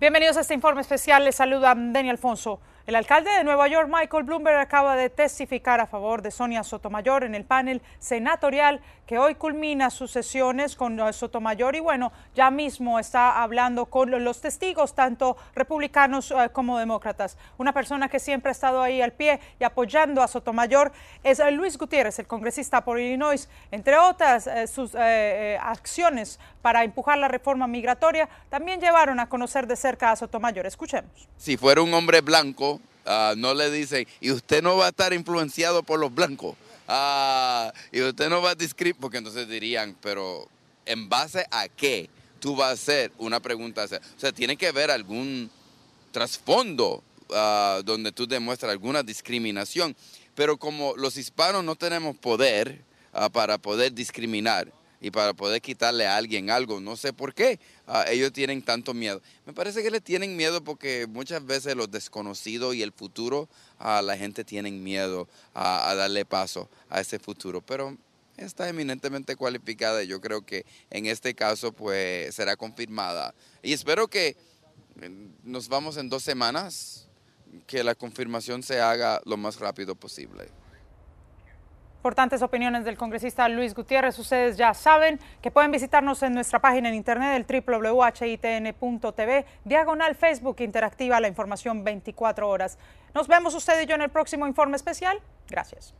Bienvenidos a este informe especial. Les saluda Daniel Alfonso. El alcalde de Nueva York, Michael Bloomberg, acaba de testificar a favor de Sonia Sotomayor en el panel senatorial que hoy culmina sus sesiones con Sotomayor y bueno, ya mismo está hablando con los testigos, tanto republicanos eh, como demócratas. Una persona que siempre ha estado ahí al pie y apoyando a Sotomayor es eh, Luis Gutiérrez, el congresista por Illinois. Entre otras, eh, sus acciones para empujar la reforma migratoria también llevaron a conocer de cerca a Sotomayor. Escuchemos. Si fuera un hombre blanco, Ah, no le dicen, y usted no va a estar influenciado por los blancos, ah, y usted no va a discriminar, porque entonces dirían, pero ¿en base a qué tú vas a hacer una pregunta? O sea, tiene que haber algún trasfondo ah, donde tú demuestras alguna discriminación, pero como los hispanos no tenemos poder para poder discriminar, y para poder quitarle a alguien algo. No sé por qué ah, ellos tienen tanto miedo. Me parece que le tienen miedo porque muchas veces los desconocidos y el futuro, a la gente tienen miedo a, darle paso a ese futuro. Pero está eminentemente cualificada y yo creo que en este caso pues será confirmada. Y espero que nos vamos en dos semanas, que la confirmación se haga lo más rápido posible. Importantes opiniones del congresista Luis Gutiérrez. Ustedes ya saben que pueden visitarnos en nuestra página en internet, el www.hitn.tv, diagonal Facebook Interactiva, la información 24 horas. Nos vemos usted y yo en el próximo informe especial. Gracias.